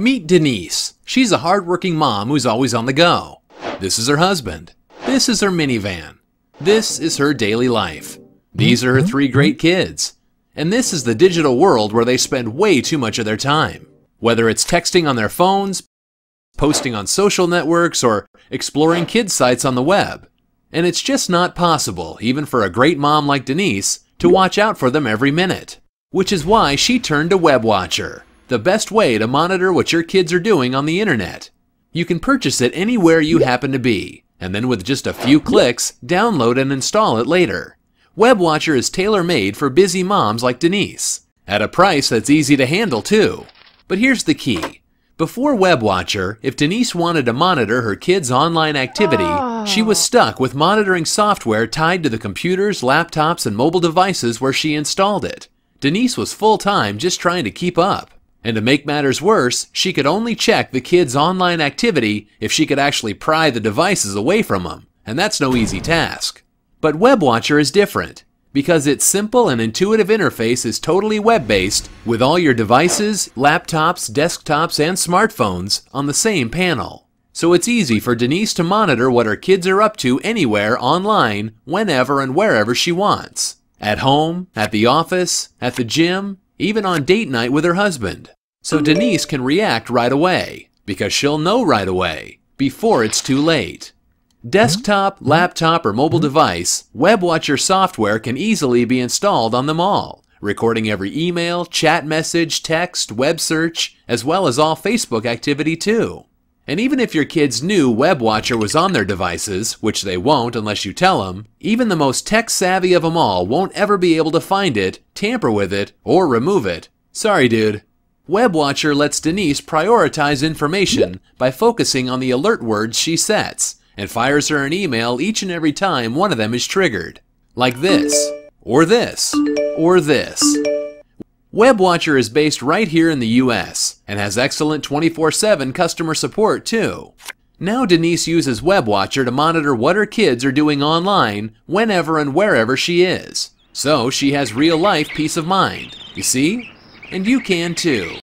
Meet Denise. She's a hardworking mom who's always on the go. This is her husband. This is her minivan. This is her daily life. These are her three mm-hmm. great kids. And this is the digital world where they spend way too much of their time. Whether it's texting on their phones, posting on social networks, or exploring kids' sites on the web. And it's just not possible, even for a great mom like Denise, to watch out for them every minute. Which is why she turned to WebWatcher, the best way to monitor what your kids are doing on the internet. You can purchase it anywhere you happen to be, and then with just a few clicks, download and install it later. WebWatcher is tailor-made for busy moms like Denise, at a price that's easy to handle too. But here's the key. Before WebWatcher, if Denise wanted to monitor her kids' online activity, she was oh. stuck with monitoring software tied to the computers, laptops, and mobile devices where she installed it. Denise was full-time just trying to keep up. And to make matters worse, she could only check the kids' online activity if she could actually pry the devices away from them, and that's no easy task. But WebWatcher is different because its simple and intuitive interface is totally web-based with all your devices, laptops, desktops, and smartphones on the same panel. So it's easy for Denise to monitor what her kids are up to anywhere online, whenever and wherever she wants. At home, at the office, at the gym, even on date night with her husband. So Denise can react right away because she'll know right away before it's too late. Desktop, mm-hmm. laptop, or mobile mm-hmm. device, WebWatcher software can easily be installed on them all, recording every email, chat message, text, web search, as well as all Facebook activity too. And even if your kids knew WebWatcher was on their devices, which they won't unless you tell them, even the most tech savvy of them all won't ever be able to find it, tamper with it, or remove it. Sorry, dude. WebWatcher lets Denise prioritize information by focusing on the alert words she sets and fires her an email each and every time one of them is triggered. Like this, or this, or this. WebWatcher is based right here in the US and has excellent 24 7 customer support too. Now Denise uses WebWatcher to monitor what her kids are doing online whenever and wherever she is. So she has real life peace of mind. You see? And you can too.